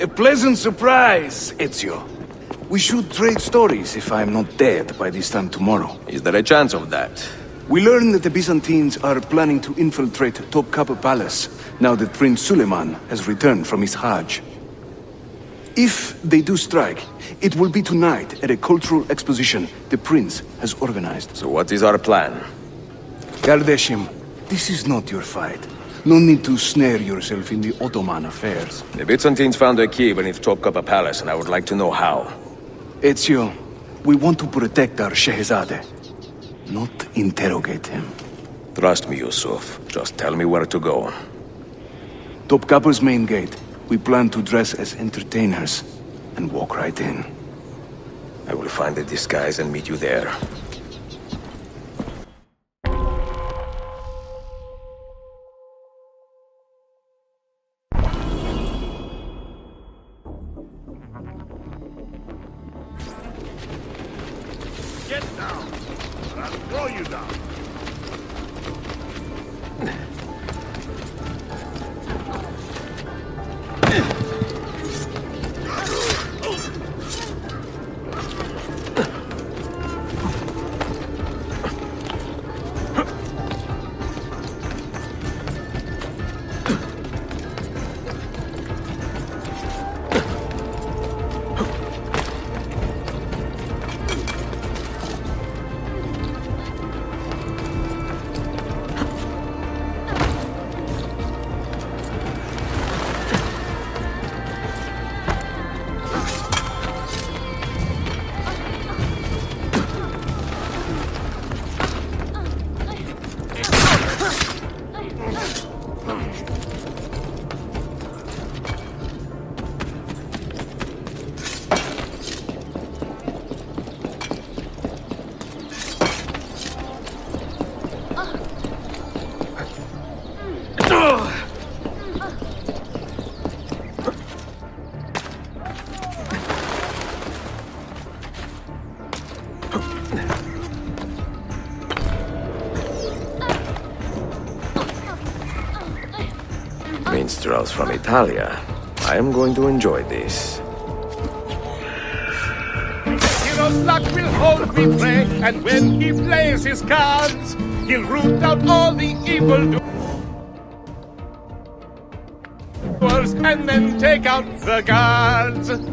A pleasant surprise, Ezio. We should trade stories if I'm not dead by this time tomorrow. Is there a chance of that? We learn that the Byzantines are planning to infiltrate Topkapi Palace now that Prince Suleiman has returned from his Hajj. If they do strike, it will be tonight at a cultural exposition the prince has organized. So what is our plan? Kardashim, this is not your fight. No need to snare yourself in the Ottoman affairs. The Byzantines found a key beneath Topkapi Palace, and I would like to know how. Ezio, we want to protect our Shehzade, not interrogate him. Trust me, Yusuf. Just tell me where to go. Topkapi's main gate. We plan to dress as entertainers and walk right in. I will find a disguise and meet you there. Minstrels from Italia. I am going to enjoy this. Hero's luck will hold me prey, and when he plays his cards, he'll root out all the evil doers and then take out the guards.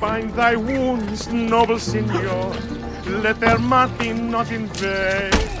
Bind thy wounds, noble signor. Let their mark be not in vain.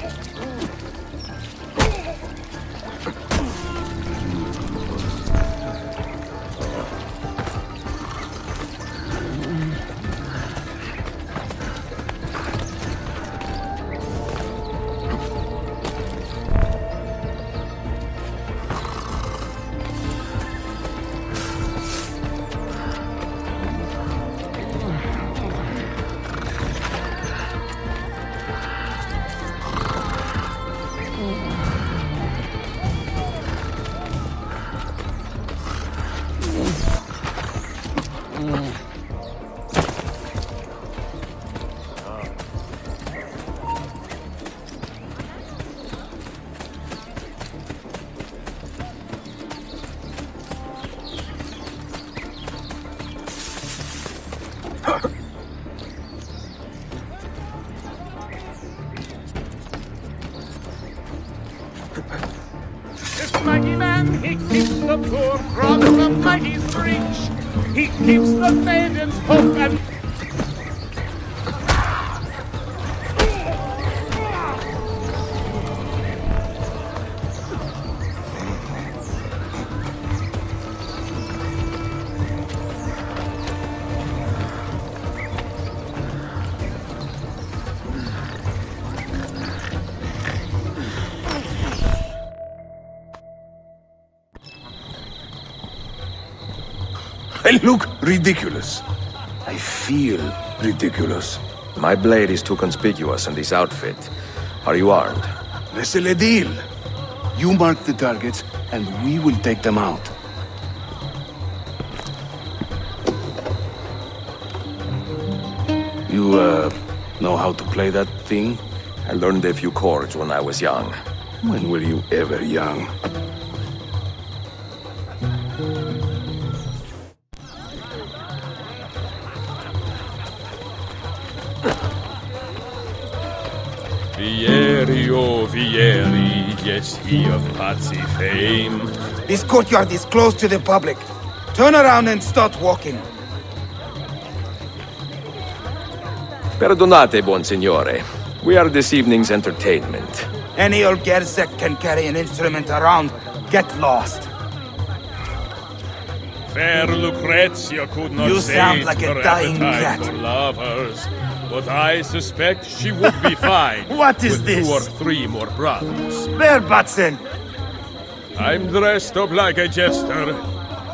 I look ridiculous. I feel ridiculous. My blade is too conspicuous in this outfit. Are you armed? This is le deal. You mark the targets, and we will take them out. You, uh, know how to play that thing? I learned a few chords when I was young. When were you ever young? Vieri, yes, he of Pazzi fame. This courtyard is closed to the public. Turn around and start walking. Perdonate, buon signore. We are this evening's entertainment. Any old Gerzek can carry an instrument around. Get lost. Fair Lucrezia could not You sound like a her dying appetite cat. But I suspect she would be fine. What is with this? Two or three more brothers. Bear Batson! I'm dressed up like a jester.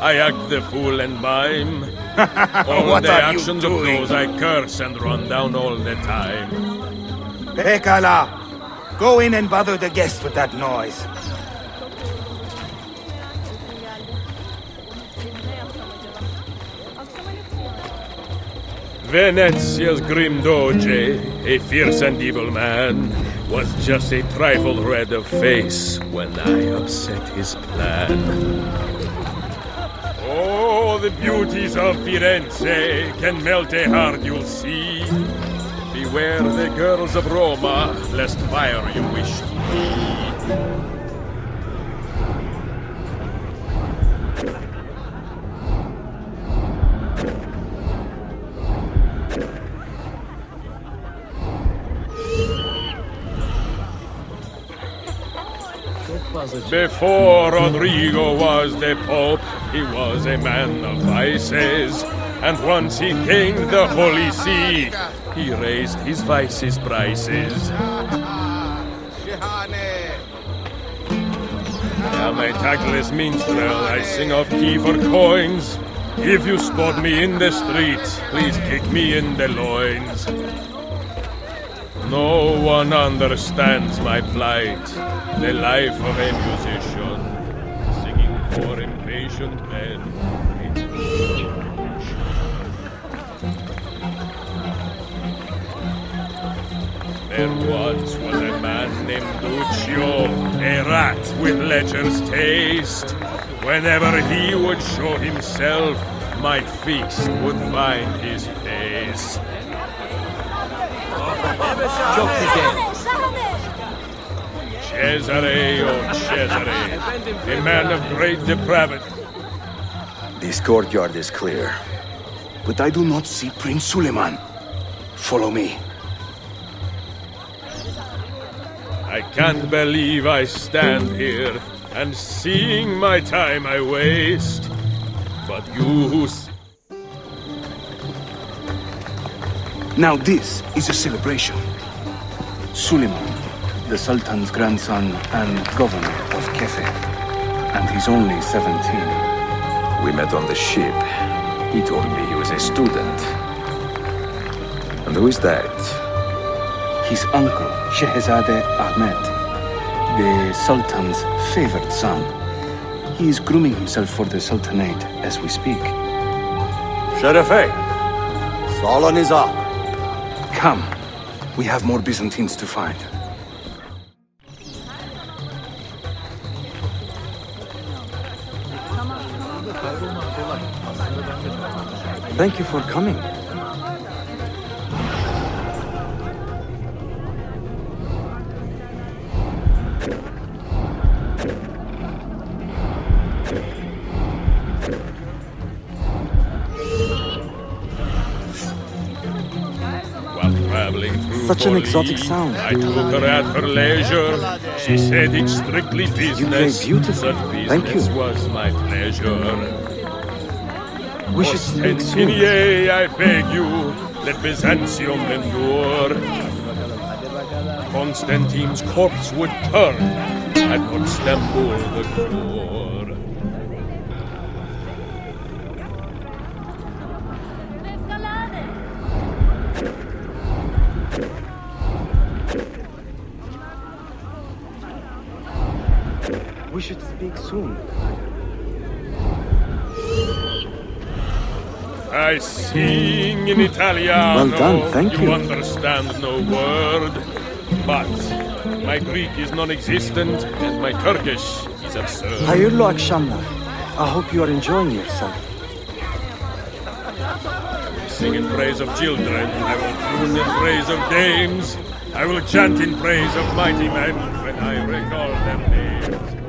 I act the fool and mime. All What the are you actions of those I curse and run down all the time. Pekala! Go in and bother the guests with that noise. Venezia's grim doge, a fierce and evil man, was just a trifle red of face when I upset his plan. Oh, the beauties of Firenze can melt a heart, you'll see. Beware the girls of Roma, lest fire you wish to be. Before Rodrigo was the Pope, he was a man of vices. And once he gained the Holy See, he raised his vices' prices. I'm a tactless minstrel, I sing off key for coins. If you spot me in the streets, please kick me in the loins. No one understands my plight, the life of a musician, singing for impatient men. There once was a man named Lucio, a rat with lecher's taste. Whenever he would show himself, my feast would find his face. Cesare, oh Cesare, a man of great depravity. This courtyard is clear. But I do not see Prince Suleiman. Follow me. I can't believe I stand here and seeing my time I waste. But you who Now this is a celebration. Suleiman, the Sultan's grandson and governor of Kefe. And he's only 17. We met on the ship. He told me he was a student. And who is that? His uncle, Shehzade Ahmed, the Sultan's favored son. He is grooming himself for the Sultanate as we speak. Sherife, Sala Nizam. Come. We have more Byzantines to find. Thank you for coming. Such an exotic sound. I took her at her leisure. She said it's strictly business. beautifully. But Thank you. was my pleasure. We should speak soon. Ostensinier, I beg you, let Byzantium endure. Constantine's corpse would turn at Constantinople the cure. I sing in Italiano. Well done, thank you. You understand no word. But my Greek is non-existent, and my Turkish is absurd. Hayırlı akşamlar. I hope you are enjoying yourself. sing in praise of children. I will croon in praise of dames. I will chant in praise of mighty men when I recall their names.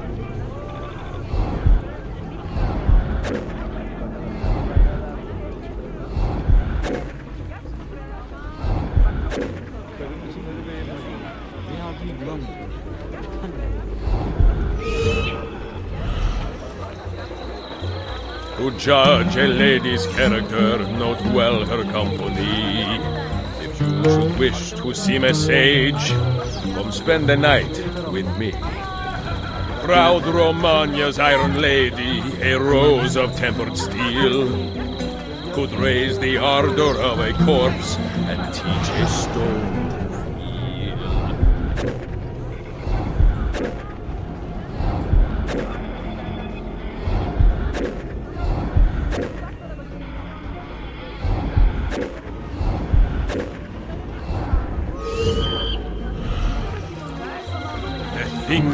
Judge a lady's character, note well her company. If you should wish to seem a sage, come spend the night with me. Proud Romagna's iron lady, a rose of tempered steel, could raise the ardor of a corpse and teach a stone to feel.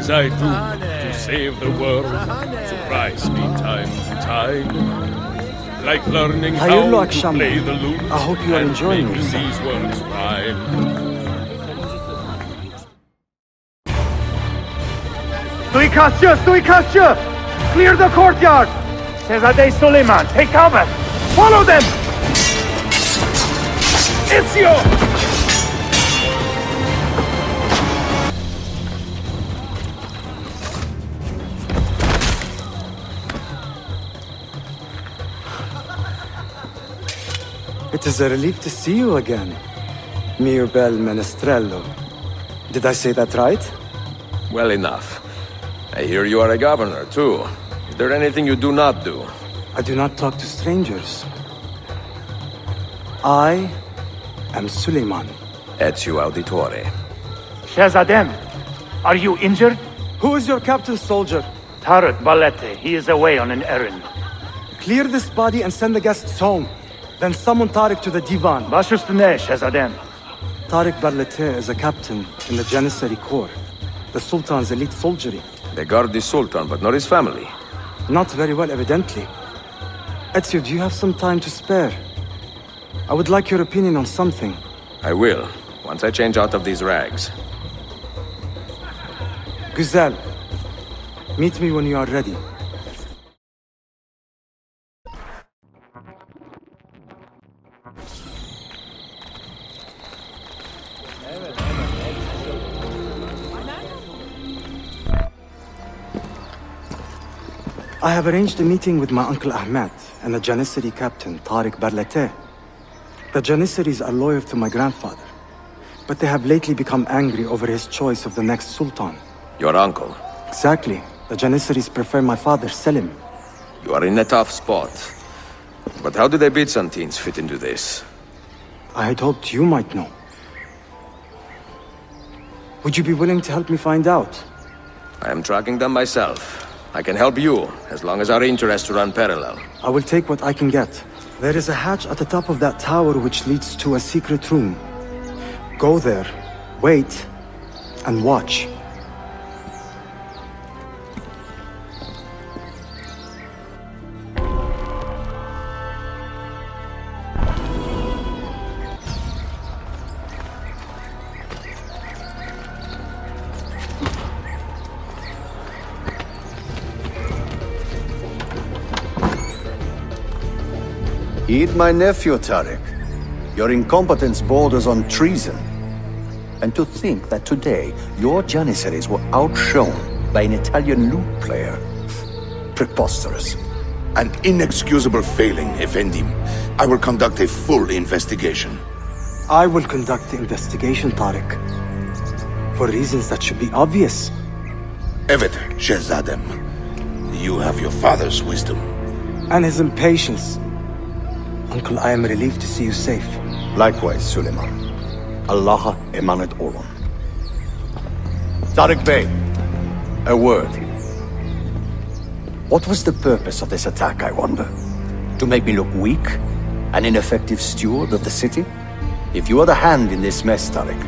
Things I do to save the world surprise me time to time. Like learning Hayırlı how to akşamlar. play the lute I hope you are and enjoying making yourself. these words rhyme. Suikastçı! Suikastçı! Clear the courtyard! Şehzade Suleiman, take cover! Follow them! Ezio! It is a relief to see you again. Mirbel Menestrello. Did I say that right? Well enough. I hear you are a governor, too. Is there anything you do not do? I do not talk to strangers. I am Suleiman. Ezio Auditore. Shehzadem, are you injured? Who is your captain soldier? Tarek Barleti, he is away on an errand. Clear this body and send the guests home. Then summon Tariq to the divan. Baş üstüne Shehzadem. Tariq Barleti is a captain in the Janissary Corps, the Sultan's elite soldiery. They guard the Sultan, but not his family. Not very well, evidently. Ezio, do you have some time to spare? I would like your opinion on something. I will, once I change out of these rags. Güzel. Meet me when you are ready. I have arranged a meeting with my uncle Ahmed and the Janissary captain, Tariq Barleti. The Janissaries are loyal to my grandfather, but they have lately become angry over his choice of the next sultan. Your uncle. Exactly. The Janissaries prefer my father, Selim. You are in a tough spot. But how do the Byzantines fit into this? I had hoped you might know. Would you be willing to help me find out? I am tracking them myself. I can help you, as long as our interests run parallel. I will take what I can get. There is a hatch at the top of that tower which leads to a secret room. Go there, wait, and watch. Heed my nephew, Tarek. Your incompetence borders on treason. And to think that today your Janissaries were outshone by an Italian lute player. Preposterous. An inexcusable failing, Effendim. I will conduct a full investigation. I will conduct the investigation, Tarek. For reasons that should be obvious. Evet, Shehzadem. You have your father's wisdom. And his impatience. Uncle, I am relieved to see you safe. Likewise, Suleiman. Allah emanet olun. Tarek Bey, a word. What was the purpose of this attack, I wonder? To make me look weak? An ineffective steward of the city? If you are the hand in this mess, Tariq,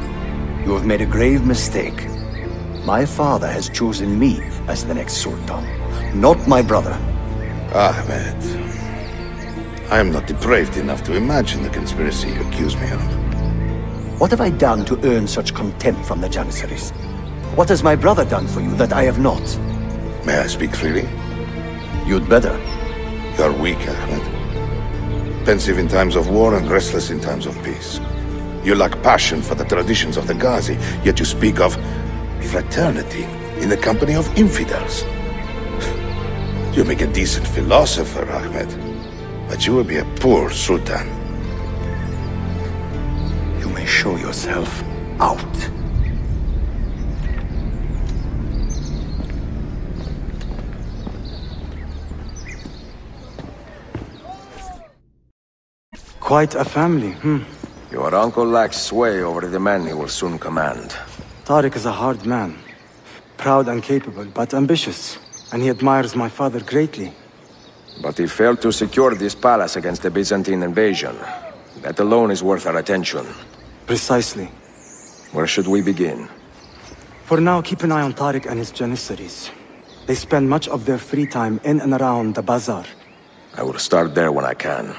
you have made a grave mistake. My father has chosen me as the next Sultan, not my brother. Ahmed. I am not depraved enough to imagine the conspiracy you accuse me of. What have I done to earn such contempt from the Janissaries? What has my brother done for you that I have not? May I speak freely? You'd better. You are weak, Ahmed. Pensive in times of war and restless in times of peace. You lack passion for the traditions of the Ghazi, yet you speak of fraternity in the company of infidels. You make a decent philosopher, Ahmed, but you will be a poor sultan. You may show yourself out. Quite a family, hmm. Your uncle lacks sway over the men he will soon command. Tariq is a hard man. Proud and capable, but ambitious. And he admires my father greatly. But he failed to secure this palace against the Byzantine invasion. That alone is worth our attention. Precisely. Where should we begin? For now, keep an eye on Tariq and his Janissaries. They spend much of their free time in and around the bazaar. I will start there when I can.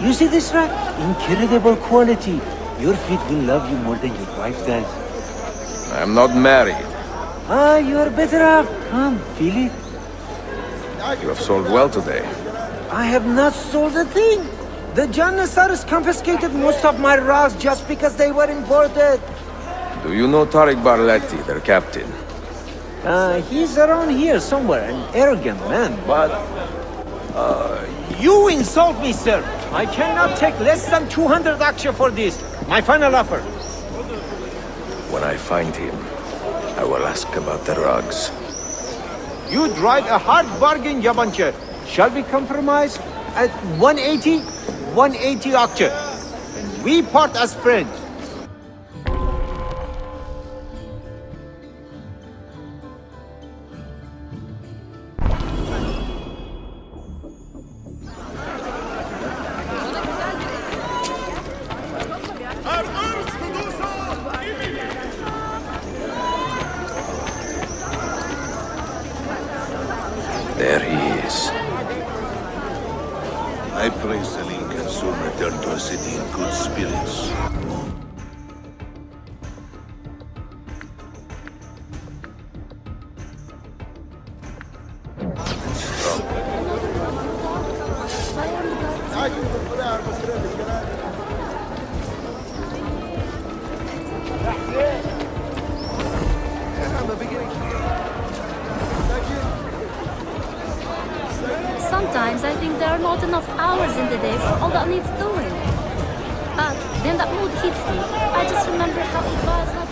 You see this rack? Incredible quality. Your feet will love you more than your wife does. I am not married. Ah, you're better off. Come, feel it. You have sold well today. I have not sold a thing. The Janissaries confiscated most of my rugs just because they were imported. Do you know Tariq Barleti, their captain? Uh, he's around here somewhere, an arrogant man, but... Uh, you insult me, sir. I cannot take less than 200 akçe for this. My final offer. When I find him, I will ask about the rugs. You drive a hard bargain, Yabanche. Shall we compromise? At 180, 180 akçe. And we part as friends. Are not enough hours in the day for all that needs doing. But then that mood hits me. I just remember how it was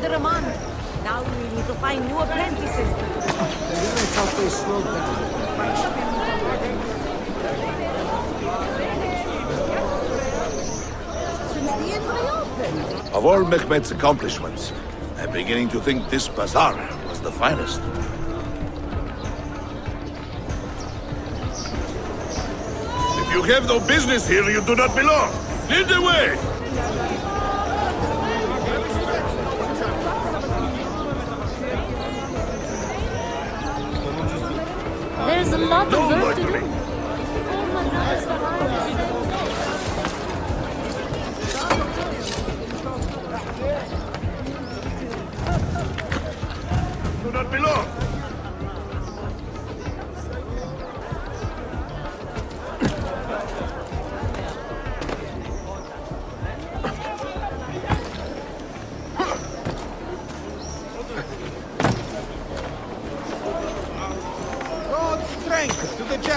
Now we need to find new apprentices. End reopened. Of all Mehmet's accomplishments, I'm beginning to think this bazaar was the finest. If you have no business here, you do not belong. Lead the way! There's a lot of work to do. Do not belong.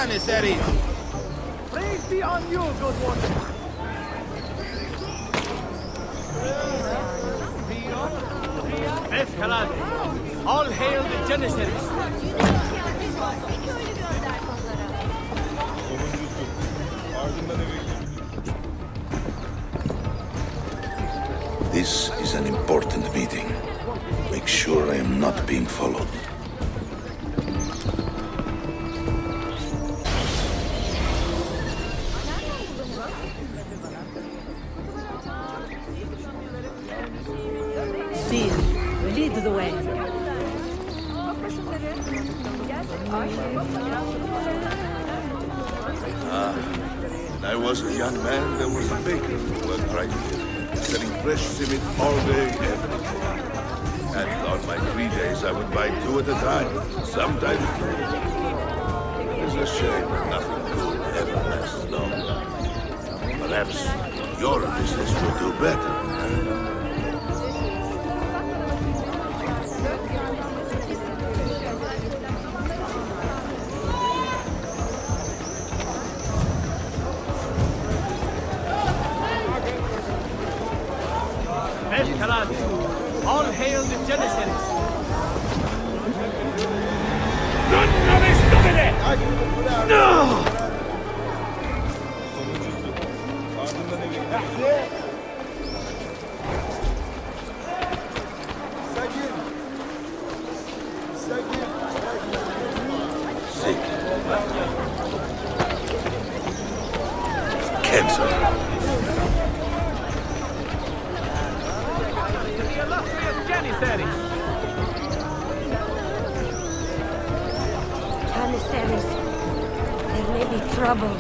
Strength to! Praise be on you, good one. Escalade! All hail the Janissaries! This is an important meeting. Make sure I am not being followed. Was a young man, there was a baker who worked right here, selling fresh simit all day, every day. And on my free days, I would buy two at a time, sometimes three. It's a shame nothing good ever lasts long. Perhaps your business will do better. Escalade! All hail the Janissaries! Sick. Cancer. trouble.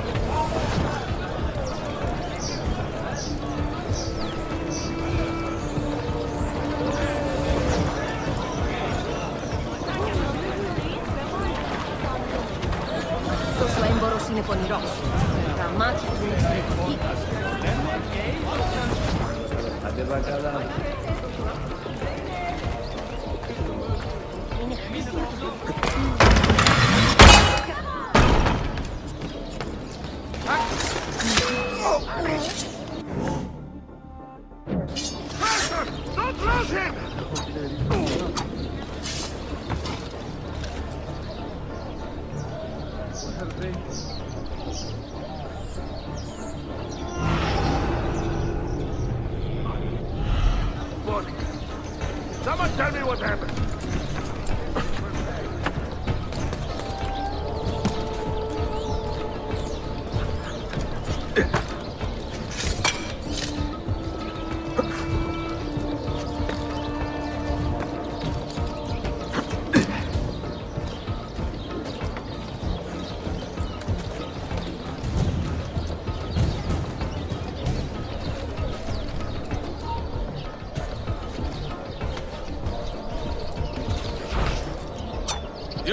Το σου έμπορος είναι πονηρός. Τα μάτια του είναι φρετική. Don't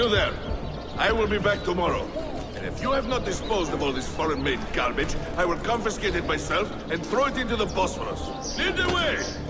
there. I will be back tomorrow. And if you have not disposed of all this foreign-made garbage, I will confiscate it myself and throw it into the Bosphorus. Lead the way!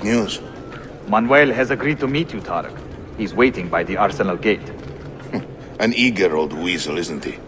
What news? Manuel has agreed to meet you, Tarek. He's waiting by the arsenal gate. An eager old weasel, isn't he?